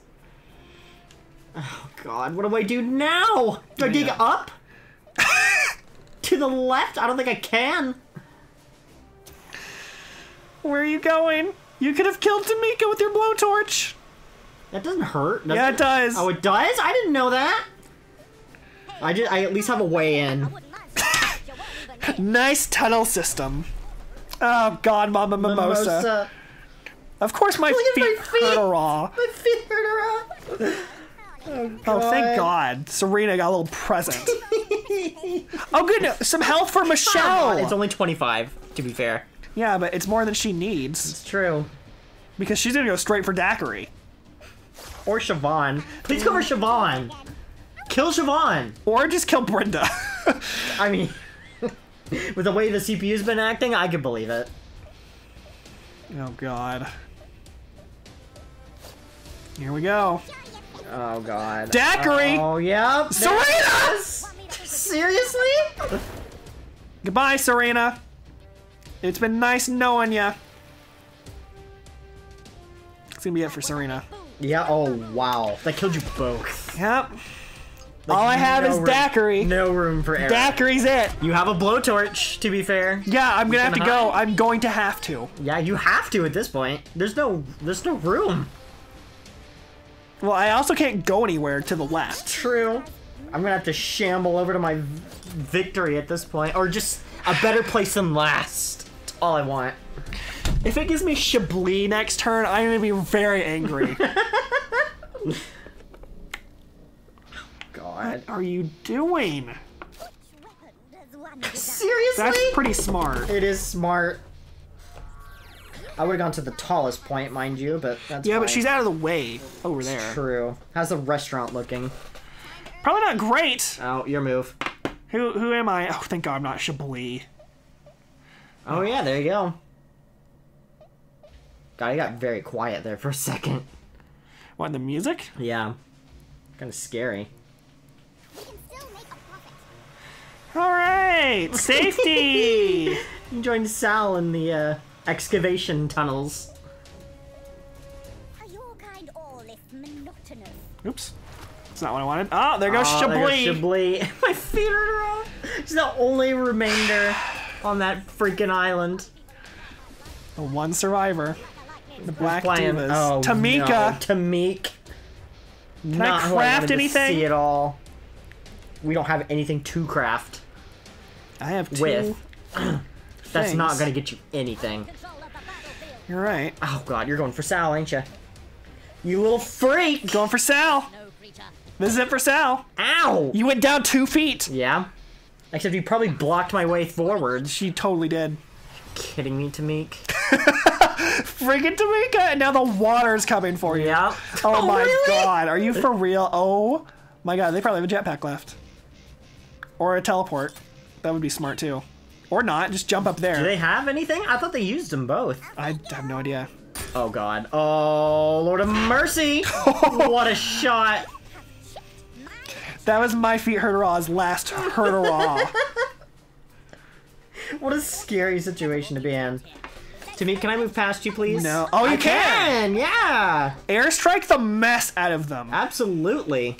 Oh God, what do I do now? Do I dig up? to the left? I don't think I can. Where are you going? You could have killed Tamika with your blowtorch. That doesn't hurt. does Yeah, it does. Oh, it does? I didn't know that. I did. I at least have a way in. wouldn't mind so much. You won't even Nice tunnel system. Oh God, Mama Mimosa. Of course, my Look feet, my feet. hurt a raw. My feet hurt around. Oh, thank God. Serena got a little present. oh, good. Some health for Michelle. It's only 25, to be fair. yeah, but it's more than she needs It's true. because she's gonna go straight for Daiquiri. Or Siobhan. Please go for Siobhan. Kill Siobhan. Or just kill Brenda. I mean, with the way the CPU's been acting, I could believe it. oh, God. Here we go. Oh god. Daiquiri! Oh yep. Serena! Seriously? Goodbye, Serena. It's been nice knowing ya. It's gonna be it for Serena. Yeah. Oh wow. That killed you both. Yep. All I have no is room- Daiquiri. No room for error. Daiquiri's it. You have a blowtorch. To be fair. Yeah, I'm gonna have to can go. I'm going to have to. Yeah, you have to at this point. There's no. There's no room. Well, I also can't go anywhere to the left. True. I'm gonna have to shamble over to my victory at this point, or just a better place than last. That's all I want. If it gives me Chablis next turn, I'm gonna be very angry. God. What are you doing? Weapon does one design? Seriously? That's pretty smart. It is smart. I would have gone to the tallest point, mind you, but that's Yeah, but she's out of the way over there. True. How's the restaurant looking? Probably not great. Oh, your move. Who who am I? Oh, thank God I'm not Chablis. Oh yeah, there you go. God, you got very quiet there for a second. What, the music? Yeah. Kind of scary. We can still make a profit. Alright! Safety! You joined Sal in the uh, excavation tunnels. Are your kind all this monotonous? Oops. That's not what I wanted. Oh, there goes Oh, there Chablis. goes Chablis. My feet are around. She's the only remainder on that freaking island. The one survivor. The Black Playing. Divas. Oh, Tamika. No. Tamik. Can I craft anything? See it all. We don't have anything to craft I have two. with. That's not gonna get you anything. Control of the battlefield. You're right. Oh god, you're going for Sal, ain't you? You little freak! Going for Sal. This is it for Sal. Ow! You went down two feet. Yeah. Except you probably blocked my way forwards. She totally did. Kidding me, Tamik? Freaking Tamika, and now the water's coming for you. Yeah. Oh, oh, my really? god, are you for real? Oh my god, they probably have a jetpack left. Or a teleport. That would be smart too. Or not, just jump up there. Do they have anything? I thought they used them both. I have no idea. Oh god. Oh, Lord of Mercy! what a shot! That was my feet hurrah's last hurrah. What a scary situation to be in. Tamik, can I move past you, please? No. Oh, you I can. can! Yeah! Airstrike the mess out of them. Absolutely.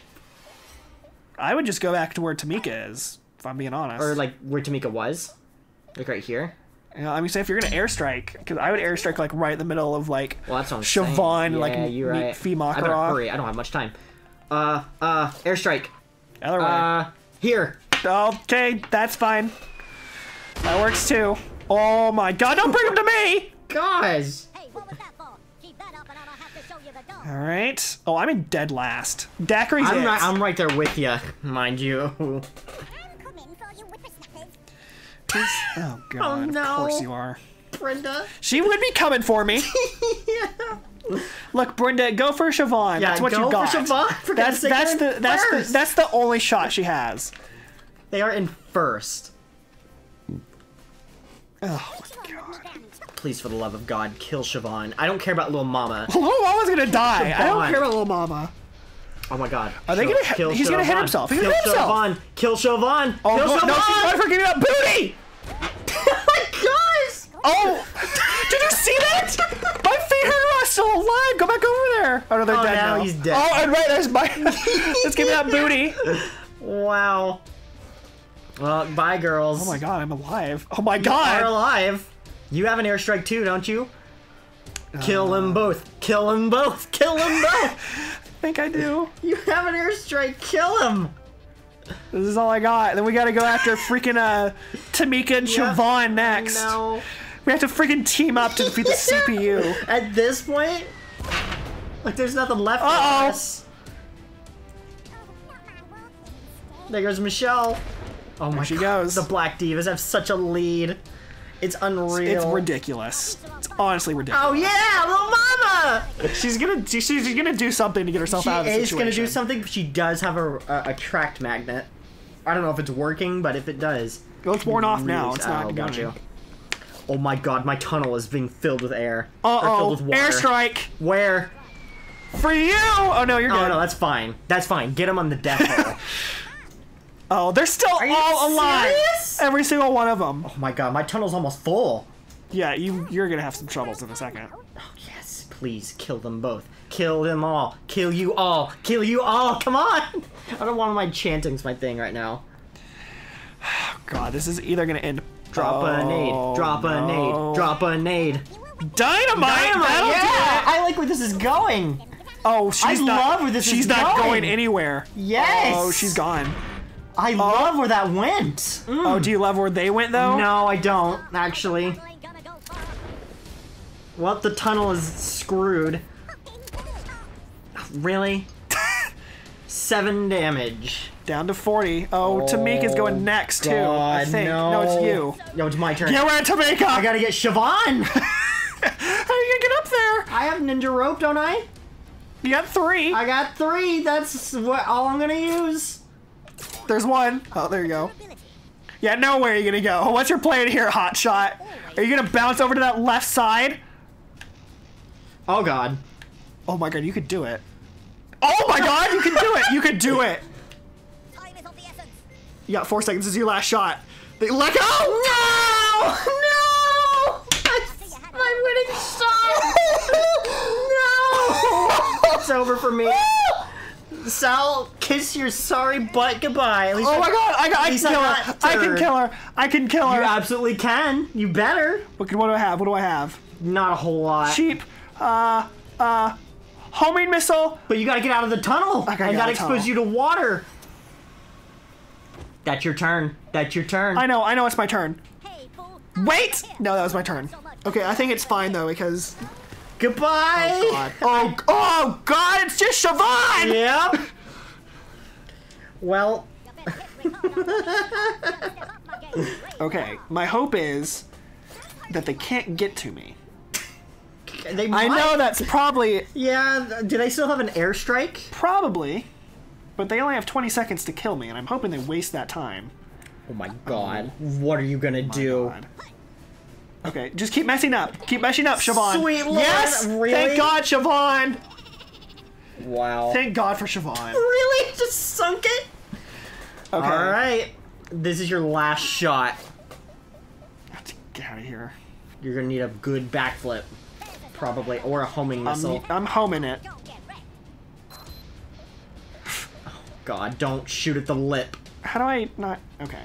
I would just go back to where Tamika is, if I'm being honest. Or, like, where Tamika was. Like, right here. Know, I mean, say if you're gonna airstrike, because I would airstrike like right in the middle of like Well, that's what I'm Siobhan, saying. like yeah, you're right. I better hurry. I don't have much time. Uh, uh, airstrike. Other way. Uh, here. okay, that's fine. That works too. Oh my god, don't bring him to me! Guys! Hey, what was that for? Keep that up and I'll have to show you the door. Alright. Oh, I'm in dead last. Daiquiri's I'm right, I'm right there with you, mind you. I'm coming for you whippersnappers. Oh, oh god, no. of course you are. Brenda. She would be coming for me. yeah. Look, Brenda, go for Siobhan. Yeah, that's what go you got. for Siobhan. For That's that's the in that's the that's the only shot she has. They are in first. Oh, Please, for the love of God, kill Siobhan. I don't care about little mama. Oh, little Mama's gonna die. I don't care about little Mama. Oh my God. Are they Kill- gonna kill he's gonna hit himself. He's Kill gonna hit himself. Siobhan. Kill Siobhan. Oh kill no, no, she's Siobhan. going for giving up booty. oh my guys! Oh, did you see that? My feet hurt. still alive. Go back over there. Oh no, they're Oh, dead now now. he's dead. Oh, and right there's my. Let's give me that booty. Wow. Well, bye, girls. Oh my god, I'm alive. Oh my Are god. alive. You have an airstrike too, don't you? Kill Uh. them both. Kill them both. Kill them both. I think I do. you have an airstrike. Kill him. This is all I got. Then we gotta go after freaking uh Tamika and Yeah. Siobhan next. No. We have to freaking team up to defeat the CPU. At this point, like there's nothing left for Uh-oh. us. There goes Michelle. Oh my she god, goes. the Black Divas have such a lead. It's unreal. It's ridiculous. It's honestly ridiculous. Oh yeah, little mama! She's gonna she's, she's gonna do something to get herself She out of the situation. She is gonna do something. She does have a, a attract magnet. I don't know if it's working, but if it does, Well, it's worn off now. It's not oh, going. you. Oh my god, my tunnel is being filled with air. Uh oh, with airstrike Where? for you. Oh no, you're Oh good. no, that's fine. That's fine. Get him on the death hole. Oh, they're still you all alive. serious? Every single one of them. oh my god, my tunnel's almost full. Yeah, you you're gonna have some troubles in a second. Oh, yes, please kill them both. Kill them all. Kill you all. Kill you all. Come on. I don't want my chanting's my thing right now. God, this is either gonna end. Drop a Oh, nade. Drop a nade. Drop a nade. Dynamite. Dynamite, yeah! do. I like where this is going. Oh, she's I not. love where this is going. she's not going. going anywhere. Yes. Oh, she's gone. I love where that went. Mm. Oh, do you love where they went though? No, I don't actually. You ain't gonna go far. Well, the tunnel is screwed. Really? Seven damage. Down to 40. Oh, Tamika's going next too. I God, think. No. it's you. No, it's my turn. Get rid of Tamika. I gotta get Siobhan. How are you gonna get up there? I have ninja rope, don't I? You got three. I got three. That's what all I'm gonna use. There's one. Oh, there you go. Yeah, know where you're gonna go. What's your plan here, Hot Shot? Are you gonna bounce over to that left side? Oh God. Oh my god, you could do it. Oh my god, you can do it. You could do it. Time is of the essence. You got four seconds. This is your last shot. They- Let go. No! No! That's my winning shot! no! It's over for me. Sal, kiss your sorry butt goodbye. At least Oh my god, I, got, I can kill got her. I can kill her. I can kill her. You absolutely can. You better. What, what do I have? What do I have? Not a whole lot. Cheap. Uh, uh, homing missile. But you gotta get out of the tunnel. I gotta and get out that of exposes you to water. That's your turn. That's your turn. I know, I know it's my turn. Wait! No, that was my turn. Okay, I think it's fine though because. Goodbye. Oh, god. Oh, oh God! It's just Siobhan. Yep. Well, You better hit Ricardo. Step up my game. Raise Okay, my hope is that they can't get to me. they I know that's probably Yeah. Do they still have an airstrike? probably, but they only have 20 seconds to kill me, and I'm hoping they waste that time. Oh my oh, god. What are you gonna do? God. Okay, just keep messing up. Keep messing up, Siobhan. Sweet Lord, yes. really? Thank God, Siobhan. Wow. Thank God for Siobhan. really? Just sunk it? Okay. Alright. This is your last shot. Let's get out of here. You're gonna need a good backflip. Probably. Or a homing I'm, missile. I'm homing it. Go get wrecked. Oh, God, don't shoot at the lip. How do I not? Okay.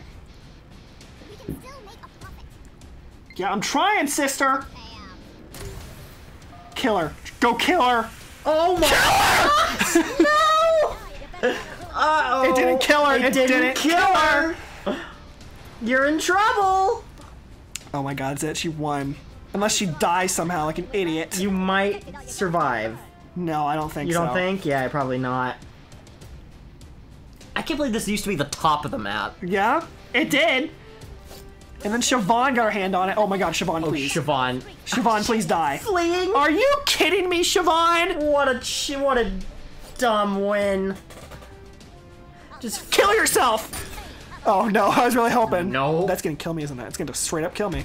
Yeah, I'm trying, sister. Kill her. Go kill her. Oh my no! you better Uh-oh. It didn't kill her. It, It didn't, didn't kill kill her. You're in trouble. Oh my God, that's it. She won. Unless she dies somehow like an idiot. You might survive. No, I don't think You so. You don't think? Yeah, probably not. I can't believe this used to be the top of the map. Yeah, it did. And then Siobhan got her hand on it. Oh my God, Siobhan, Oh, please. Siobhan. Siobhan, please die. Fleeing? Are you kidding me, Siobhan? What a ch- what a dumb win. Just Kill yourself! Oh no, I was really hoping. No. That's gonna kill me, isn't it? It's gonna straight up kill me.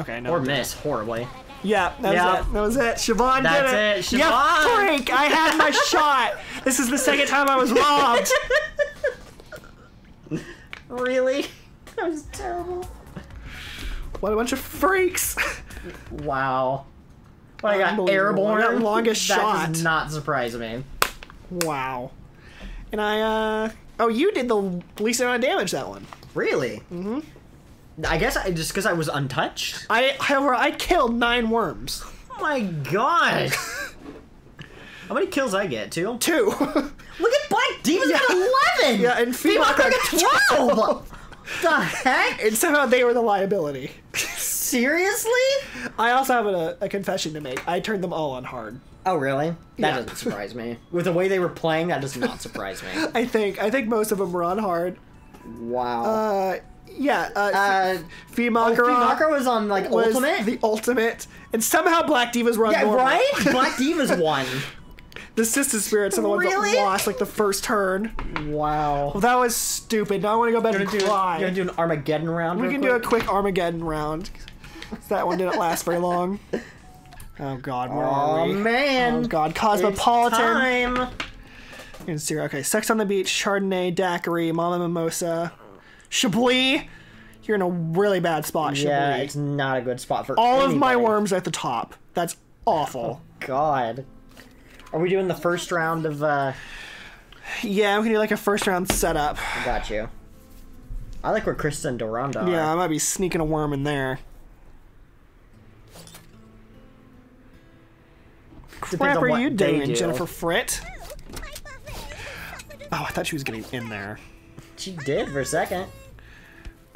Okay, no. or miss horribly. Yeah, that was it. That was it. Siobhan That's did it. That's it, You Siobhan. freak! I had my shot. This is the second time I was robbed. really? That was terrible. What a bunch of freaks. Wow. Well, I got airborne. Got longest that shot. does not surprise me. wow. And I, uh. Oh, you did the least amount of damage that one. Really? Mm-hmm. I guess I just because I was untouched. I, however, I killed nine worms. Oh my god! How many kills I get? Two. Two. Look at Black Diva's Yeah. got eleven. Yeah, and Female got twelve. The heck? and somehow they were the liability. Seriously? I also have a, a confession to make. I turned them all on hard. Oh, really? That Yeah. doesn't surprise me. With the way they were playing, that does not surprise me. I think. I think most of them were on hard. Wow. Uh, yeah. Uh, Uh, Fee oh, was on like was Ultimate. the ultimate, and somehow Black Divas were on yeah, normal. right. Black Divas won. The Sister Spirits are the ones Really? that lost like the first turn. Wow. Well, that was stupid. Now I want to go back You and gonna do, cry. You're gonna do an Armageddon round? we real can do a quick? quick Armageddon round. That one didn't last very long. Oh God, where Oh are we? man. Oh God, Cosmopolitan. It's Cosmopolitan. time. And zero. Okay, Sex on the Beach, Chardonnay, Daiquiri, Mama Mimosa, Chablis. You're in a really bad spot, Chablis. Yeah, it's not a good spot for All of my worms at the top. That's awful. Oh, God. Are we doing the first round of? uh Yeah, we can do like a first round setup. Got you. I like where Krista and Doranda are. Yeah, I might be sneaking a worm in there. Depends Crap are you doing, do. Jennifer Fritt? Oh, I thought she was getting in there. She did for a second.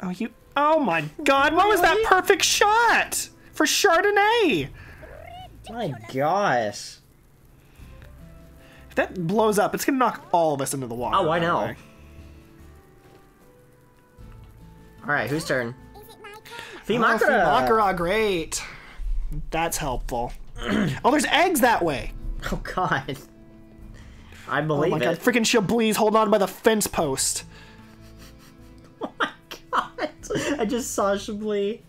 Oh, you. Oh my God! What was that perfect shot for Chardonnay? My gosh. If that blows up, it's gonna knock all of us into the water. Oh, I know. way. All right, whose turn? Is it my turn? Fee Oh, Makara. Makara, great. That's helpful. oh, there's eggs that way. Oh God. I believe Oh believe my god, it. freaking Chablis holding on by the fence post. Oh my God. I just saw Chablis.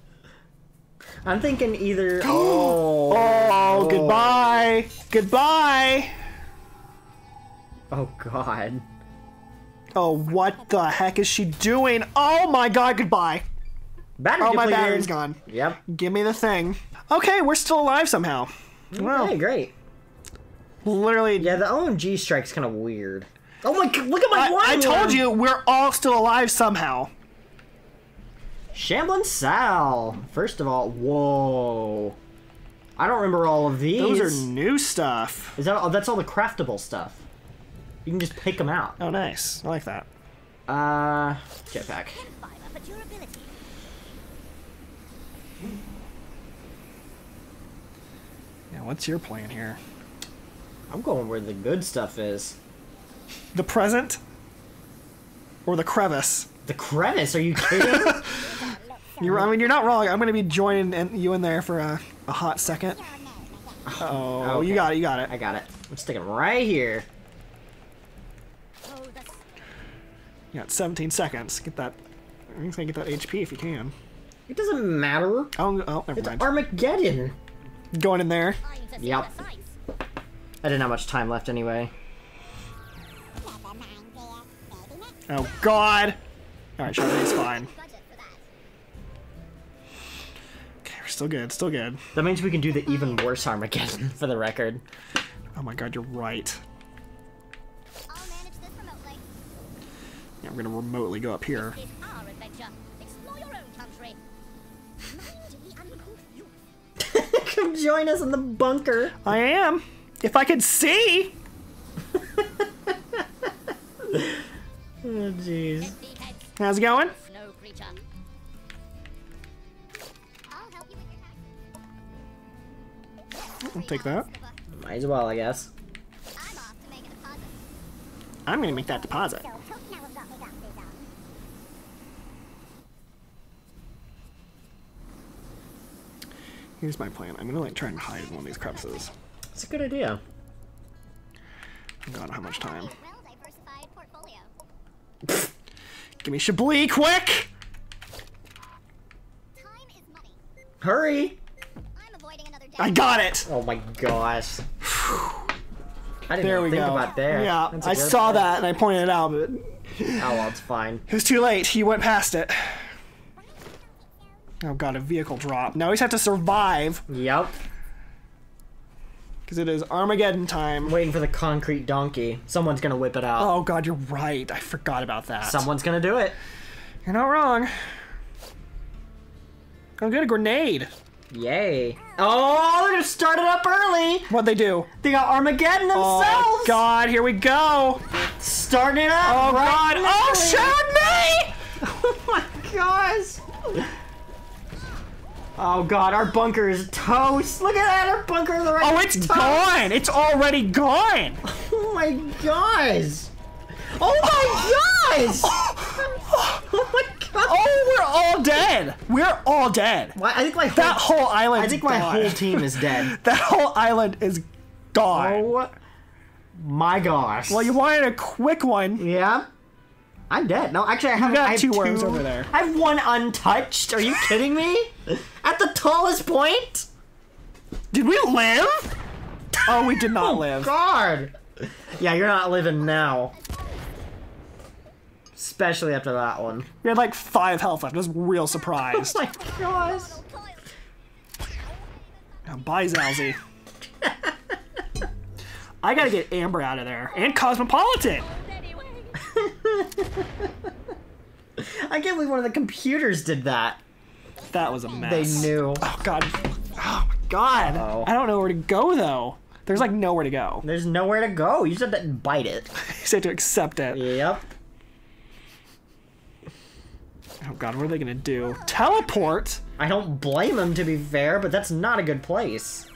I'm thinking either. oh. Oh, goodbye. Goodbye. Oh God. Oh, what the heck is she doing? Oh my god, goodbye. Battery Oh, my battery's gone. Yep. Give me the thing. Okay, we're still alive somehow. Well, Okay, great. literally. Yeah, the OMG strike's kind of weird. Oh my! g- Look at my I. I told you, we're all still alive somehow. Shamblin' Sal. First of all, whoa. I don't remember all of these. Those are new stuff. Is that all? That's all the craftable stuff. You can just pick them out. Oh, nice. I like that. Uh, jetpack. Yeah, what's your plan here? I'm going where the good stuff is. The present? Or the crevice? The crevice? Are you kidding? You're, I mean, you're not wrong. I'm going to be joining in, you in there for a, a hot second. Oh, Okay. you got it. You got it. I got it. I'm sticking right here. Oh, that's You got 17 seconds. Get that. I'm just gonna get that HP if you can. It doesn't matter. Oh, oh never It's mind. Armageddon. Going in there. fine to see Yep. I didn't have much time left anyway. Never mind, dear. Maybe next Oh God. All right, Chardonnay's fine. budget for that. Okay, we're still good. Still good. That means we can do the even worse Armageddon, for the record. Oh my God, you're right. Yeah, I'm gonna remotely go up here. It's our adventure. Explore your own country. Mind the uncouth youth. Come join us in the bunker. I am. If I could see. Oh, jeez. How's it going? I'll help you with your taxes. I'll take that. Might as well, I guess. I'm off to make a deposit. I'm gonna make that deposit. So, talk now we've got me got this on. Here's my plan. I'm gonna like try and hide in one of these crevices. It's a good idea. Know how much time. Give me Chablis, quick! Time is money. Hurry! I'm avoiding another day. I got it. Oh my gosh. I didn't There we think go. about there. Yeah, I saw point. that and I pointed it out, but Oh well, it's fine. It was too late. He went past it. Oh god, a vehicle drop. Now we just have to survive Yep. because it is Armageddon time. Waiting for the concrete donkey. Someone's gonna whip it out. Oh god, you're right. I forgot about that. Someone's gonna do it. You're not wrong. I'm good. A grenade. Yay. Oh, they're gonna start it up early. What'd they do? They got Armageddon themselves. Oh themselves. god, here we go. Starting it up. Oh right god. Oh, shoot me! Oh my gosh. Oh god, our bunker is toast. Look at that, our bunker the right. Oh, it's toast. gone! It's already gone! Oh my gosh. Oh my gosh. oh my god. Oh, we're all dead! We're all dead! Why, I think my whole, That whole island I think my whole team is dead. That whole island is gone. Oh my gosh. Well, you wanted a quick one. Yeah. I'm dead. No, actually, I have, got I have two worms over there. I have one untouched. Are you kidding me? At the tallest point? Did we live? Oh, we did not oh, live. God. Yeah, you're not living now. Especially after that one. We had like five health left. I was real surprised. Oh my gosh. Oh, bye, Zalzy. I gotta get Amber out of there. And Cosmopolitan. I can't believe one of the computers did that. That was a mess. They knew. Oh, God. Oh, my God. Uh-oh. I don't know where to go, though. There's like nowhere to go. There's nowhere to go. You just have to bite it. You just have to accept it. Yep. Oh, God. What are they gonna do? Teleport? I don't blame them to be fair, but that's not a good place.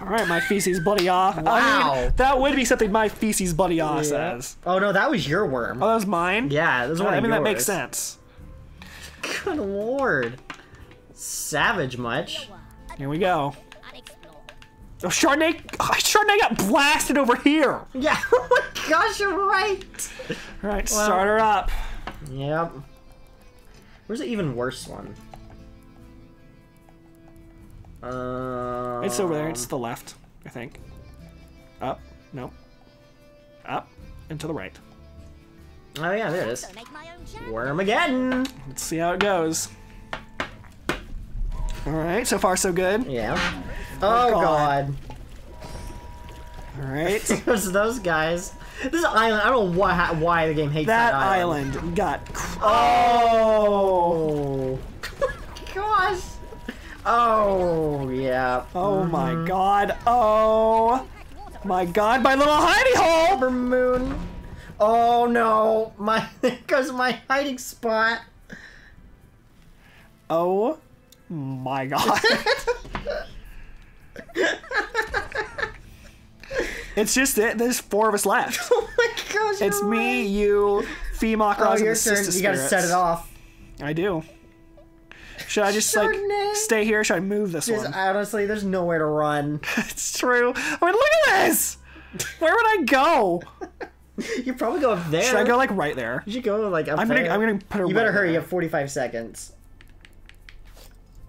All right, my feces buddy off. I Wow. mean, that would be something my feces buddy ah off says. Oh no, that was your worm. Oh, that was mine? Yeah, that was one I mean, that makes sense. Good lord. Savage much. Here we go. Oh, Chardonnay, oh, Chardonnay got blasted over here. Yeah, oh my gosh, you're right. All right, start her up. Yep. Where's the even worse one? Uh, It's over there. It's to the left, I think. Up. No. Up and to the right. Oh yeah, there it is. So make my own. Wormageddon. Let's see how it goes. All right, so far so good. Yeah. Oh God. god. All right, Those those guys. This island. I don't know why why the game hates that, that island got. cr- Oh. Gosh. Oh yeah. Oh my mm-hmm. God. Oh my God. My little hidey hole. Moon. Oh no, my because my hiding spot. Oh my God. it's just it. There's four of us left. Oh my gosh. It's me, you, Fee Oh, and the turn. Sister You gotta set it off. I do. Should I just like stay here? Should I move this Just one? honestly, there's nowhere to run. it's true. I mean, look at this. Where would I go? You probably go up there. Should I go like right there? You should go like up I'm gonna- there. I'm gonna put her You better right hurry. You have 45 seconds.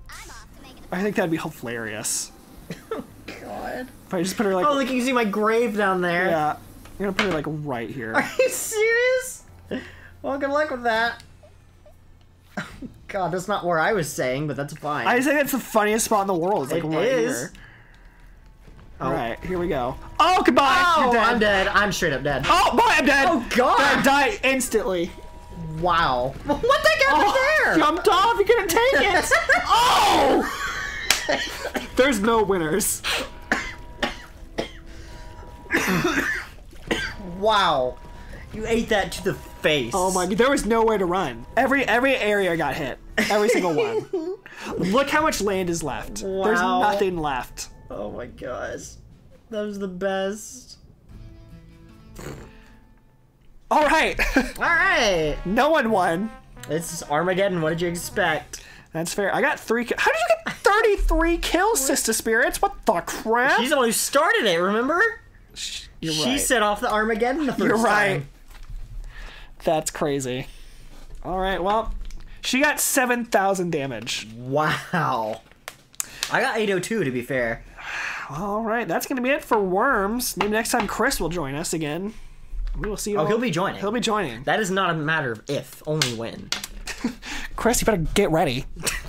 I'm off to it I think that'd be hilarious. oh, God. If I just put her like Oh, look! You can see my grave down there. yeah, I'm gonna put her like right here. Are you serious? Well, good luck with that. God, that's not where I was saying, but that's fine. I think that's the funniest spot in the world. It's like It right is. here. Oh. All right, here we go. Oh, goodbye. Oh, You're dead. I'm dead. I'm straight up dead. Oh, boy, I'm dead. Oh, God. I die instantly. Wow. What the heck happened Oh, there? jumped off. You couldn't take it. oh! There's no winners. Wow. You ate that to the face. Oh my! There was nowhere to run. Every every area got hit. Every single one. Look how much land is left. There's nothing left. Oh my gosh. That was the best. All right. Alright. no one won. It's Armageddon. What did you expect? That's fair. I got three. How did you get 33 kills, Sister Spirits? What the crap? She's the one who started it, remember? You're she right. set off the Armageddon the 1st You're right. time. That's crazy. All right. Well, she got 7,000 damage. Wow. I got 802 to be fair. All right. That's going to be it for Worms. Maybe next time Chris will join us again. We will see. Oh, he'll be joining. He'll be joining. That is not a matter of if, only when. Chris, you better get ready.